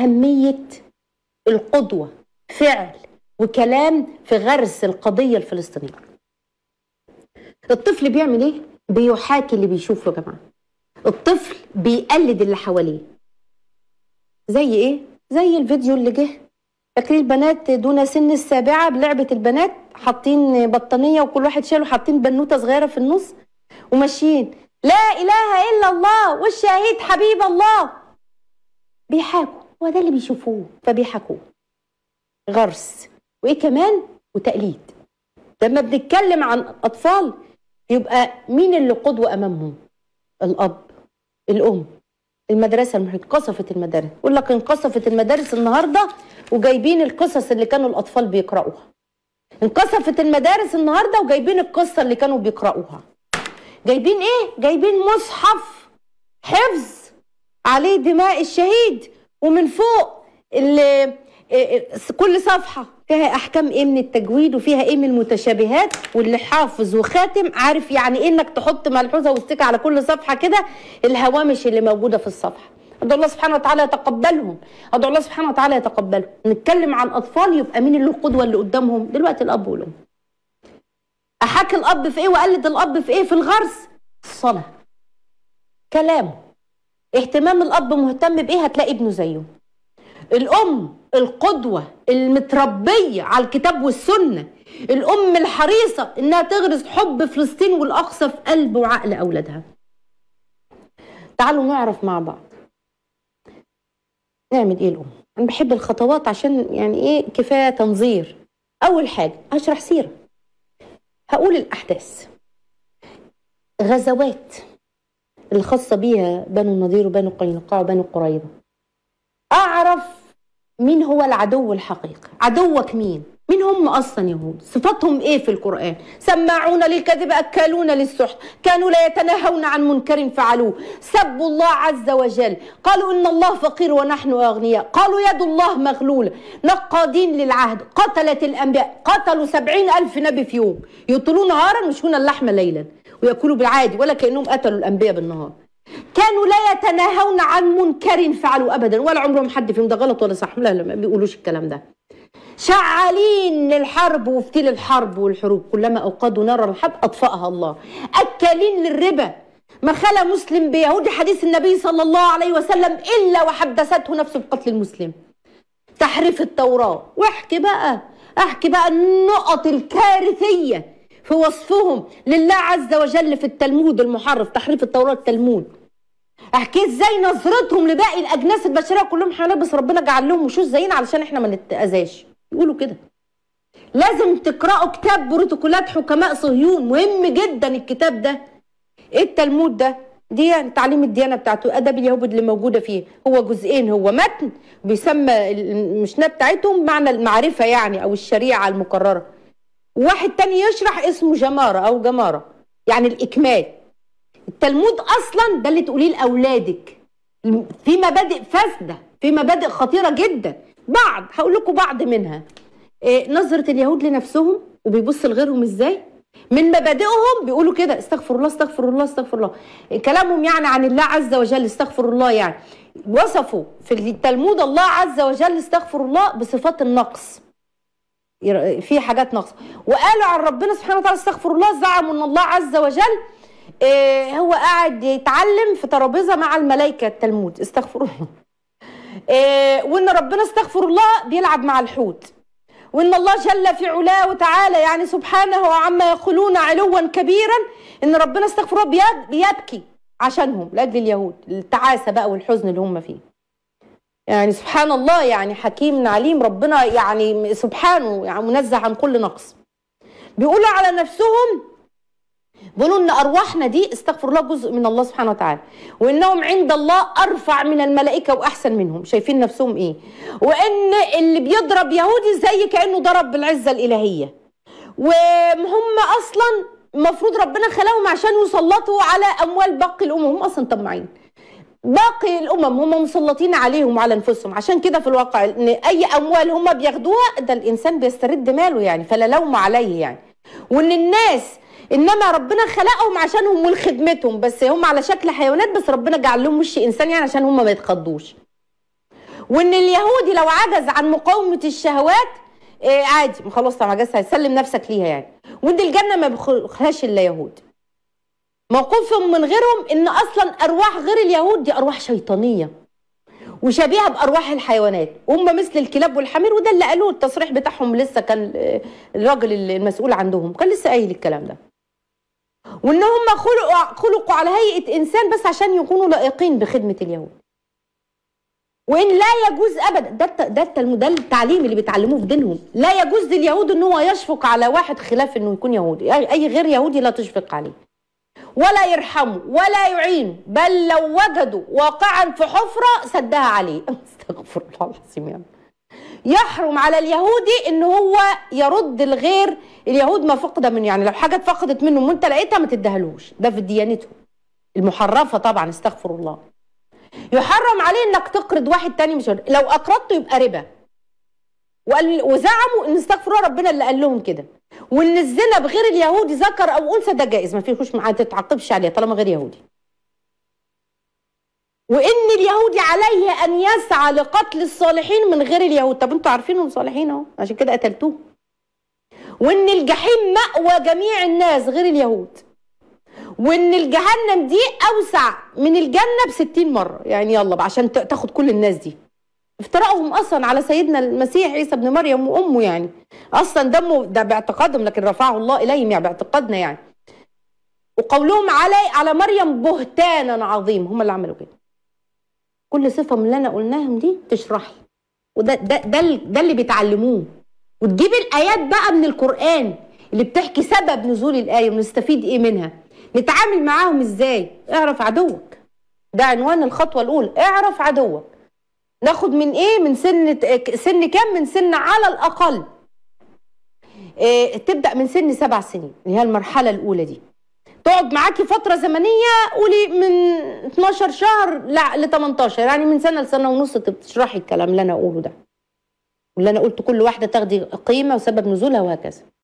أهمية القدوة فعل وكلام في غرس القضية الفلسطينية. الطفل بيعمل إيه؟ بيحاكي اللي بيشوفه يا جماعة. الطفل بيقلد اللي حواليه. زي إيه؟ زي الفيديو اللي جه. فاكرين البنات دون سن السابعة بلعبة البنات؟ حاطين بطانية وكل واحد شاله حاطين بنوتة صغيرة في النص وماشيين. لا إله إلا الله والشهيد حبيب الله. بيحاكوا. هو ده اللي بيشوفوه فبيحكوه. غرس. وإيه كمان؟ وتقليد. لما بنتكلم عن اطفال يبقى مين اللي قدوة أمامهم؟ الأب الأم. المدرسة المحيط قصفت المدارس. يقول لك انقصفت المدارس النهارده وجايبين القصص اللي كانوا الأطفال بيقرأوها. انقصفت المدارس النهارده وجايبين القصة اللي كانوا بيقرأوها. جايبين إيه؟ جايبين مصحف حفظ عليه دماء الشهيد. ومن فوق اللي كل صفحة فيها أحكام إيه من التجويد وفيها إيه من المتشابهات واللي حافظ وخاتم عارف يعني إيه إنك تحط ملحوظة وستيكة على كل صفحة كده الهوامش اللي موجودة في الصفحة. أدعو الله سبحانه وتعالى يتقبلهم. أدعو الله سبحانه وتعالى يتقبلهم. نتكلم عن أطفال يبقى مين اللي القدوة اللي قدامهم؟ دلوقتي الأب والأم. أحاكي الأب في إيه وأقلد الأب في إيه؟ في الغرس. الصلاة. كلامه اهتمام الأب مهتم بإيه هتلاقي ابنه زيه. الأم القدوة المتربية على الكتاب والسنة. الأم الحريصة إنها تغرس حب فلسطين والأقصى في قلب وعقل أولادها. تعالوا نعرف مع بعض. نعمل إيه الأم؟ أنا بحب الخطوات عشان يعني إيه كفاية تنظير. أول حاجة هشرح سيرة. هقول الأحداث. غزوات. الخاصة بيها بنو النضير وبنو قينقاع وبنو قريظة. أعرف مين هو العدو الحقيقي. عدوك مين؟ مين هم أصلا يهود صفاتهم إيه في القرآن؟ سماعون للكذب أكالون للسحت. كانوا لا يتناهون عن منكر فعلوه. سبوا الله عز وجل. قالوا إن الله فقير ونحن أغنياء. قالوا يد الله مغلوله نقادين للعهد. قتلت الأنبياء. قتلوا سبعين ألف نبي في يوم. يطلون نهارا ويشون اللحم ليلا. ويأكلوا بالعادي ولا كأنهم قتلوا الأنبياء بالنهار. كانوا لا يتناهون عن منكر فعلوا ابدا ولا عمرهم حد فيهم. ده غلط ولا صح؟ لا ما بيقولوش الكلام ده. شعالين للحرب وفتيل الحرب والحروب. كلما أوقدوا نار الحرب أطفأها الله. اكالين للربا. ما خلا مسلم بيهودي حديث النبي صلى الله عليه وسلم إلا وحدثته نفسه بقتل المسلم. تحريف التوراة. واحكي بقى احكي بقى النقط الكارثية. في وصفهم لله عز وجل في التلمود المحرف تحريف التوراة التلمود. احكي إزاي نظرتهم لباقي الأجناس البشرية كلهم حيوانات بس ربنا جعل لهم وشوش زينا علشان إحنا ما نتأذاش. يقولوا كده. لازم تقرأوا كتاب بروتوكولات حكماء صهيون. مهم جدا الكتاب ده. إيه التلمود ده؟ دي يعني تعليم الديانة بتاعته. أدب اليهود اللي موجودة فيه. هو جزئين. هو متن بيسمى المشناه بتاعتهم معنى المعرفة يعني أو الشريعة المكرره وواحد تاني يشرح اسمه جمارة أو جمارة يعني الإكمال. التلمود أصلا ده اللي تقوليه لأولادك. في مبادئ فاسدة في مبادئ خطيرة جدا. بعض هقول لكم بعض منها. إيه نظرة اليهود لنفسهم وبيبص لغيرهم إزاي؟ من مبادئهم بيقولوا كده استغفر الله استغفر الله استغفر الله. كلامهم يعني عن الله عز وجل استغفر الله يعني. وصفوا في التلمود الله عز وجل استغفر الله بصفات النقص. في حاجات نقص وقالوا عن ربنا سبحانه وتعالى استغفر الله زعموا إن الله عز وجل إيه هو قاعد يتعلم في ترابيزة مع الملائكة التلمود. استغفر الله. إيه وإن ربنا استغفر الله بيلعب مع الحوت. وإن الله جل في علاه وتعالى يعني سبحانه وعما يقولون علوا كبيرا إن ربنا استغفر الله بيبكي عشانهم لأجل اليهود التعاسة بقى والحزن اللي هم فيه. يعني سبحان الله يعني حكيم عليم ربنا يعني سبحانه يعني منزه عن كل نقص. بيقولوا على نفسهم بيقولوا إن أرواحنا دي استغفر الله جزء من الله سبحانه وتعالى وإنهم عند الله أرفع من الملائكة وأحسن منهم. شايفين نفسهم إيه؟ وإن اللي بيضرب يهودي زي كأنه ضرب بالعزة الإلهية. وهم أصلا المفروض ربنا خلقهم عشان يسلطوا على أموال باقي الامم هم أصلا طماعين. باقي الأمم هم مسلطين عليهم وعلى أنفسهم. عشان كده في الواقع إن أي أموال هم بياخدوها ده الإنسان بيسترد ماله يعني فلا لوم عليه يعني. وإن الناس إنما ربنا خلقهم عشانهم ولخدمتهم بس هم على شكل حيوانات بس ربنا جعل لهم وش إنسان يعني عشان هم ما يتخضوش. وإن اليهودي لو عجز عن مقاومة الشهوات إيه عادي خلاص طبعا عجزت هتسلم نفسك ليها يعني. وإن الجنة ما بيدخلهاش إلا يهود. موقوف من غيرهم إن أصلا أرواح غير اليهود دي أرواح شيطانية وشبيهة بأرواح الحيوانات. هم مثل الكلاب والحمير وده اللي قالوه التصريح بتاعهم لسه كان الراجل المسؤول عندهم كان لسه قايل الكلام ده. وإن هم خلقوا خلقوا على هيئة إنسان بس عشان يكونوا لائقين بخدمة اليهود. وإن لا يجوز ابدا ده ده ده التعليم اللي بيتعلموه في دينهم. لا يجوز لليهود إن هو يشفق على واحد خلاف إنه يكون يهودي. أي غير يهودي لا تشفق عليه. ولا يرحمه ولا يعين بل لو وجدوا واقعا في حفرة سدها عليه. استغفر الله العظيم يعني يحرم على اليهودي إن هو يرد الغير. اليهود ما فقد من يعني لو حاجة اتفقدت منه وانت لقيتها ما تديهالوش. ده في ديانتهم. المحرفة طبعا استغفر الله. يحرم عليه إنك تقرض واحد تاني مش لو أقرضته يبقى ربا. وقال وزعموا إن استغفر الله ربنا اللي قال لهم كده. وإن الزنا بغير اليهودي ذكر أو أنثى ده جائز. ما فيهوش معاه تتعاقبش عليه طالما غير يهودي. وإن اليهودي عليه أن يسعى لقتل الصالحين من غير اليهود. طب أنتوا عارفين انهم صالحين أهو عشان كده قتلتوه. وإن الجحيم مأوى جميع الناس غير اليهود. وإن الجهنم دي أوسع من الجنة ب 60 مرة. يعني يلا عشان تاخد كل الناس دي. افتراءهم أصلا على سيدنا المسيح عيسى ابن مريم وأمه يعني. أصلا دمه ده باعتقادهم لكن رفعه الله إليهم يعني باعتقادنا يعني. وقولهم علي على مريم بهتانا عظيم. هم اللي عملوا كده. كل صفة من اللي أنا قلناهم دي تشرحي وده ده ده, ده اللي بيتعلموه. وتجيب الآيات بقى من القرآن اللي بتحكي سبب نزول الآية ونستفيد إيه منها. نتعامل معاهم إزاي؟ اعرف عدوك. ده عنوان الخطوة الأولى. اعرف عدوك. ناخد من إيه؟ من سن سن كام؟ من سن على الأقل. إيه تبدأ من سن سبع سنين. اللي هي المرحلة الأولى دي. تقعد معاكي فترة زمنية قولي من 12 شهر ل 18 يعني من سنة لسنة ونص تشرحي الكلام اللي أنا أقوله ده. واللي أنا قلت كل واحدة تاخدي قيمة وسبب نزولها وهكذا.